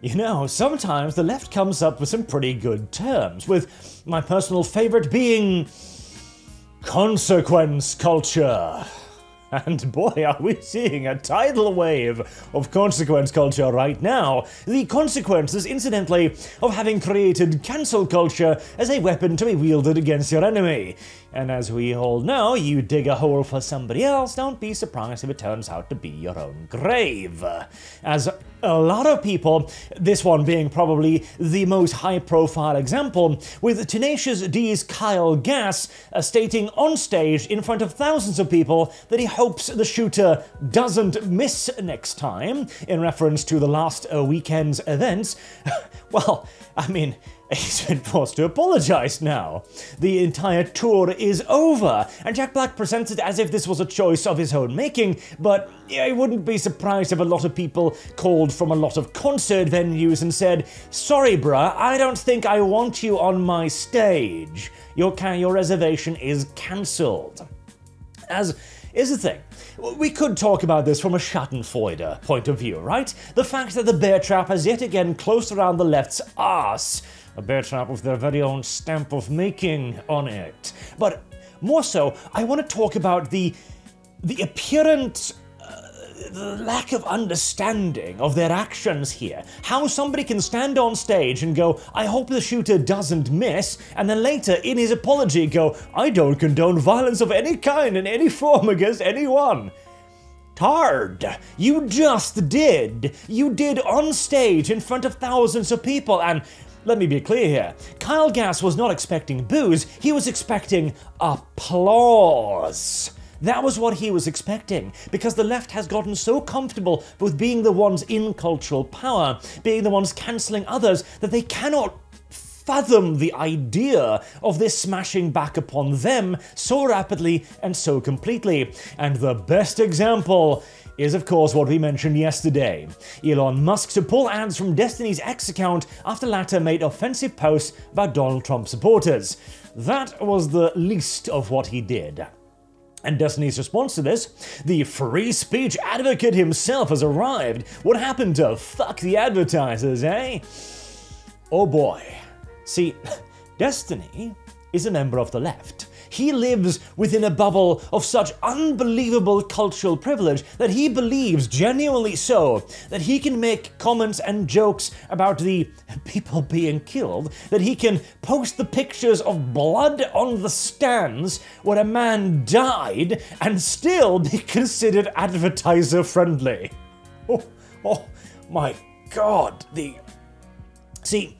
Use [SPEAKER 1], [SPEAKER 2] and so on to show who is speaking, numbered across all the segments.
[SPEAKER 1] You know, sometimes the left comes up with some pretty good terms, with my personal favorite being consequence culture. And boy, are we seeing a tidal wave of consequence culture right now. The consequences, incidentally, of having created cancel culture as a weapon to be wielded against your enemy. And as we all know, you dig a hole for somebody else, don't be surprised if it turns out to be your own grave. As a lot of people, this one being probably the most high profile example, with Tenacious D's Kyle Gass uh, stating on stage in front of thousands of people that he hopes the shooter doesn't miss next time, in reference to the last uh, weekend's events. well, I mean, He's been forced to apologize now. The entire tour is over, and Jack Black presents it as if this was a choice of his own making, but I wouldn't be surprised if a lot of people called from a lot of concert venues and said, Sorry, bruh, I don't think I want you on my stage. Your, your reservation is cancelled. As is the thing. We could talk about this from a Schadenfreude point of view, right? The fact that the bear trap has yet again closed around the left's ass a bear trap with their very own stamp of making on it. But more so, I want to talk about the the apparent uh, the lack of understanding of their actions here. How somebody can stand on stage and go, I hope the shooter doesn't miss, and then later in his apology go, I don't condone violence of any kind in any form against anyone. Tard, you just did. You did on stage in front of thousands of people, and let me be clear here. Kyle Gass was not expecting boos, he was expecting applause. That was what he was expecting, because the left has gotten so comfortable with being the ones in cultural power, being the ones cancelling others, that they cannot fathom the idea of this smashing back upon them so rapidly and so completely. And the best example is of course what we mentioned yesterday. Elon Musk to pull ads from Destiny's X account after latter made offensive posts about Donald Trump supporters. That was the least of what he did. And Destiny's response to this? The free speech advocate himself has arrived. What happened to fuck the advertisers, eh? Oh boy. See, Destiny is a member of the left. He lives within a bubble of such unbelievable cultural privilege that he believes, genuinely so, that he can make comments and jokes about the people being killed, that he can post the pictures of blood on the stands where a man died and still be considered advertiser friendly. Oh, oh my god, the. See,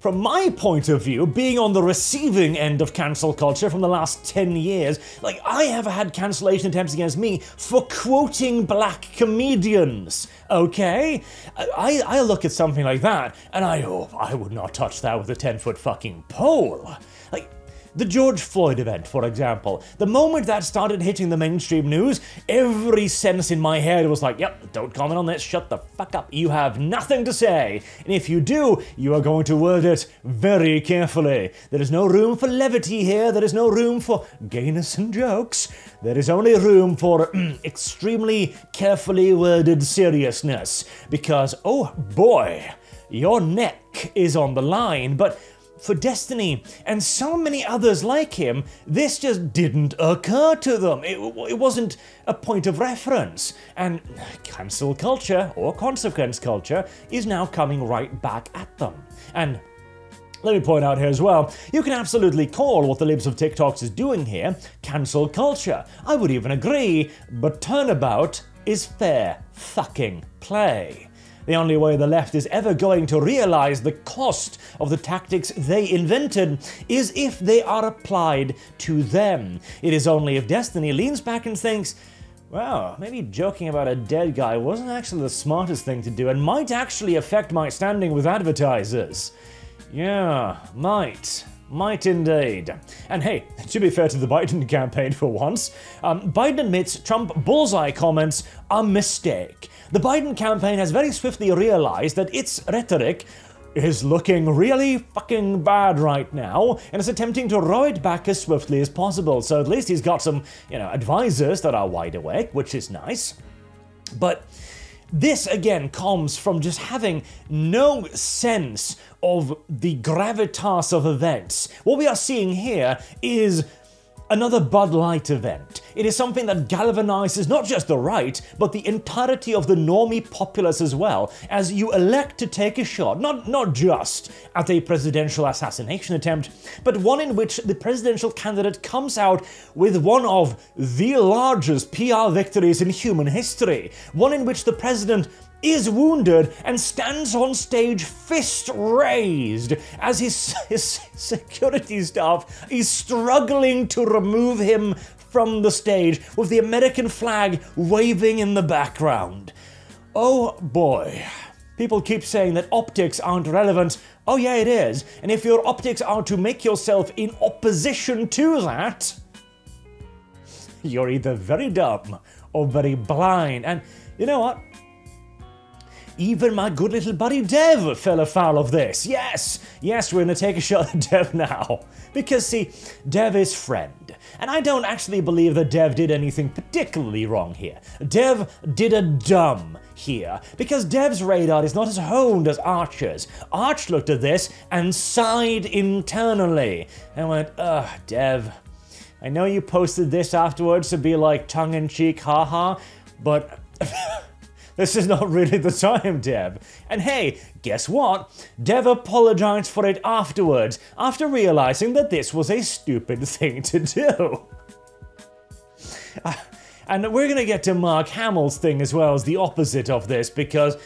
[SPEAKER 1] from my point of view, being on the receiving end of cancel culture from the last 10 years, like, I have had cancellation attempts against me for quoting black comedians, okay? I, I look at something like that, and I hope I would not touch that with a 10 foot fucking pole. Like, the George Floyd event, for example. The moment that started hitting the mainstream news, every sense in my head was like, yep, don't comment on this, shut the fuck up, you have nothing to say. And if you do, you are going to word it very carefully. There is no room for levity here, there is no room for gayness and jokes. There is only room for extremely carefully worded seriousness. Because, oh boy, your neck is on the line, but for Destiny and so many others like him, this just didn't occur to them. It, it, wasn't a point of reference. And cancel culture, or consequence culture, is now coming right back at them. And let me point out here as well, you can absolutely call what the Libs of TikToks is doing here cancel culture. I would even agree, but turnabout is fair fucking play. The only way the left is ever going to realize the cost of the tactics they invented is if they are applied to them. It is only if Destiny leans back and thinks, well, maybe joking about a dead guy wasn't actually the smartest thing to do and might actually affect my standing with advertisers. Yeah, might. Might indeed. And hey, to be fair to the Biden campaign for once, um, Biden admits Trump bullseye comments are a mistake. The Biden campaign has very swiftly realized that its rhetoric is looking really fucking bad right now and is attempting to row it back as swiftly as possible. So at least he's got some, you know, advisors that are wide awake, which is nice. But this again comes from just having no sense of the gravitas of events. What we are seeing here is another Bud Light event. It is something that galvanizes not just the right, but the entirety of the normie populace as well, as you elect to take a shot, not, not just at a presidential assassination attempt, but one in which the presidential candidate comes out with one of the largest PR victories in human history, one in which the president is wounded and stands on stage fist raised as his, his security staff is struggling to remove him from the stage with the American flag waving in the background. Oh boy. People keep saying that optics aren't relevant. Oh, yeah, it is. And if your optics are to make yourself in opposition to that, you're either very dumb or very blind. And you know what? Even my good little buddy Dev fell afoul of this. Yes, yes, we're gonna take a shot at Dev now. Because, see, Dev is friend. And I don't actually believe that Dev did anything particularly wrong here. Dev did a dumb here, because Dev's radar is not as honed as Archer's. Arch looked at this and sighed internally and went, ugh, Dev. I know you posted this afterwards to be like tongue in cheek, haha, but. This is not really the time, Dev. And hey, guess what? Dev apologized for it afterwards, after realizing that this was a stupid thing to do. Ah, and we're gonna get to Mark Hamill's thing as well as the opposite of this because.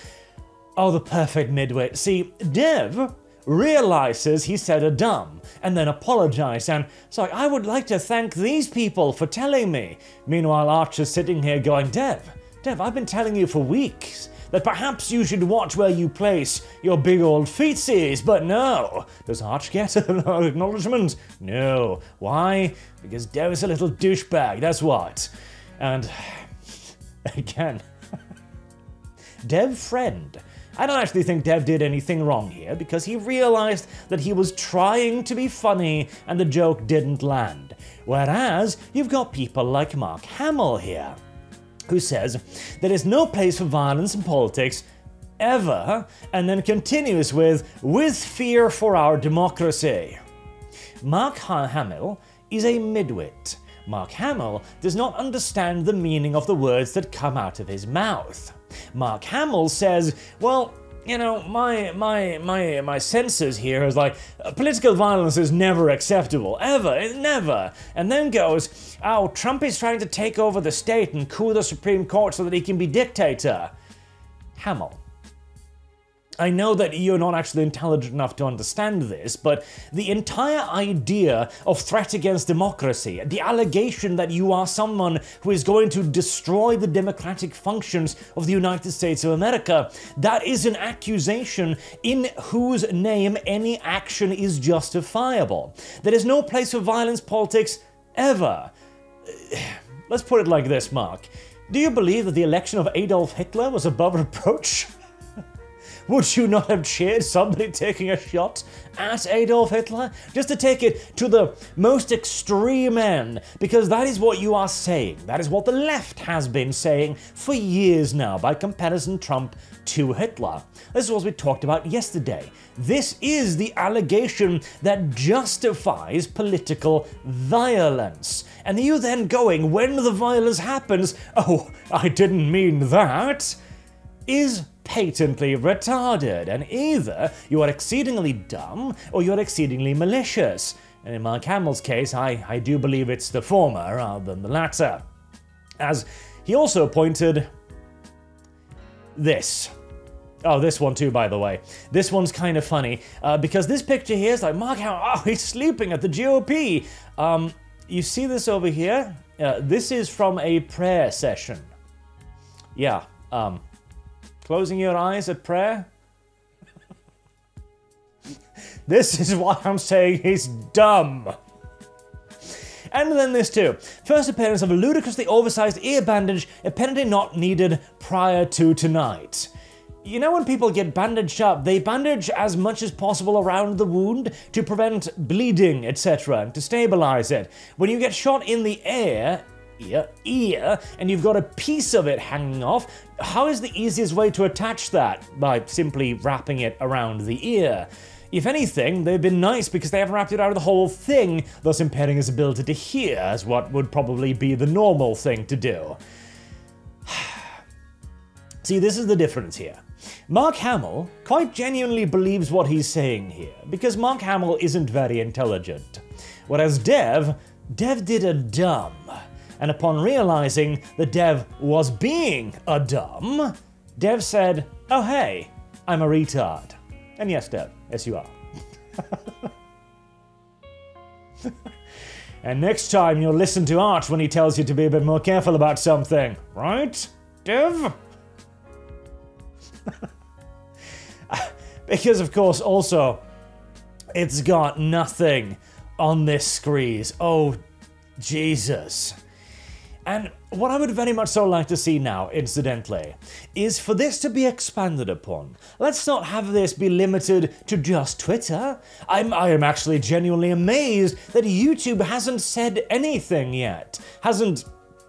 [SPEAKER 1] Oh, the perfect midway. See, Dev realizes he said a dumb and then apologized and like, I would like to thank these people for telling me. Meanwhile, Archer's sitting here going, Dev, Dev, I've been telling you for weeks that perhaps you should watch where you place your big old feetsies, but no. Does Arch get an acknowledgement? No. Why? Because Dev is a little douchebag, that's what. And again, Dev friend. I don't actually think Dev did anything wrong here because he realized that he was trying to be funny and the joke didn't land. Whereas you've got people like Mark Hamill here who says there is no place for violence in politics ever, and then continues with, with fear for our democracy. Mark Hamill is a midwit. Mark Hamill does not understand the meaning of the words that come out of his mouth. Mark Hamill says, well, you know, my my my my senses here is like uh, political violence is never acceptable, ever, never. And then goes, oh, Trump is trying to take over the state and coup the Supreme Court so that he can be dictator. Hamill. I know that you're not actually intelligent enough to understand this, but the entire idea of threat against democracy, the allegation that you are someone who is going to destroy the democratic functions of the United States of America, that is an accusation in whose name any action is justifiable. There is no place for violence politics ever. Let's put it like this, Mark. Do you believe that the election of Adolf Hitler was above reproach? Would you not have cheered somebody taking a shot at Adolf Hitler? Just to take it to the most extreme end, because that is what you are saying. That is what the left has been saying for years now by comparison Trump to Hitler. This is what we talked about yesterday. This is the allegation that justifies political violence. And you then going, when the violence happens, oh, I didn't mean that, is patently retarded, and either you are exceedingly dumb or you're exceedingly malicious. And in Mark Hamill's case, I, I do believe it's the former rather than the latter. As he also pointed this. Oh, this one too, by the way. This one's kind of funny uh, because this picture here is like Mark Hamill. Oh, he's sleeping at the GOP. Um, you see this over here? Uh, this is from a prayer session. Yeah. Um, Closing your eyes at prayer? this is why I'm saying he's dumb. And then this too. First appearance of a ludicrously oversized ear bandage, apparently not needed prior to tonight. You know when people get bandaged up, they bandage as much as possible around the wound to prevent bleeding, etc., and to stabilize it. When you get shot in the air, ear, ear, and you've got a piece of it hanging off, how is the easiest way to attach that? By simply wrapping it around the ear. If anything, they've been nice because they haven't wrapped it around the whole thing, thus impairing his ability to hear, as what would probably be the normal thing to do. See, this is the difference here. Mark Hamill quite genuinely believes what he's saying here, because Mark Hamill isn't very intelligent. Whereas Dev, Dev did a dumb. And upon realizing that Dev was being a dumb, Dev said, Oh hey, I'm a retard. And yes, Dev, yes you are. and next time you'll listen to Arch when he tells you to be a bit more careful about something, right, Dev? because, of course, also, it's got nothing on this screez. Oh, Jesus. And what I would very much so like to see now, incidentally, is for this to be expanded upon. Let's not have this be limited to just Twitter. I'm, I am actually genuinely amazed that YouTube hasn't said anything yet, hasn't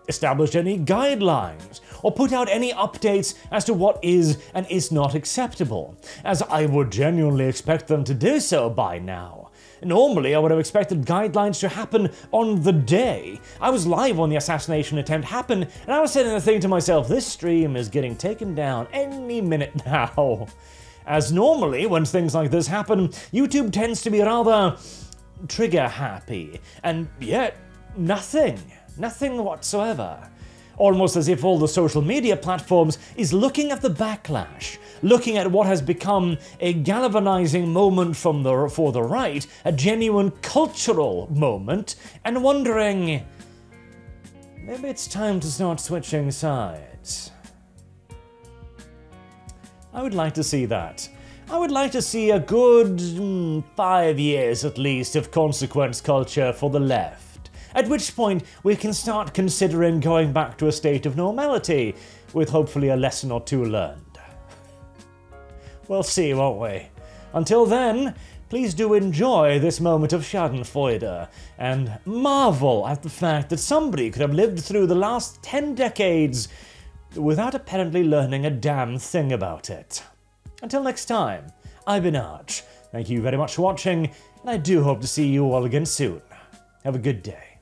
[SPEAKER 1] established any guidelines, or put out any updates as to what is and is not acceptable, as I would genuinely expect them to do so by now. Normally, I would have expected guidelines to happen on the day. I was live when the assassination attempt happened, and I was sitting there thinking to myself, this stream is getting taken down any minute now. As normally, when things like this happen, YouTube tends to be rather trigger happy, and yet nothing, nothing whatsoever almost as if all the social media platforms is looking at the backlash, looking at what has become a galvanizing moment from the, for the right, a genuine cultural moment, and wondering maybe it's time to start switching sides. I would like to see that. I would like to see a good mm, five years at least of consequence culture for the left at which point we can start considering going back to a state of normality, with hopefully a lesson or two learned. We'll see, won't we? Until then, please do enjoy this moment of Schadenfreude and marvel at the fact that somebody could have lived through the last 10 decades without apparently learning a damn thing about it. Until next time, I've been Arch. Thank you very much for watching, and I do hope to see you all again soon. Have a good day.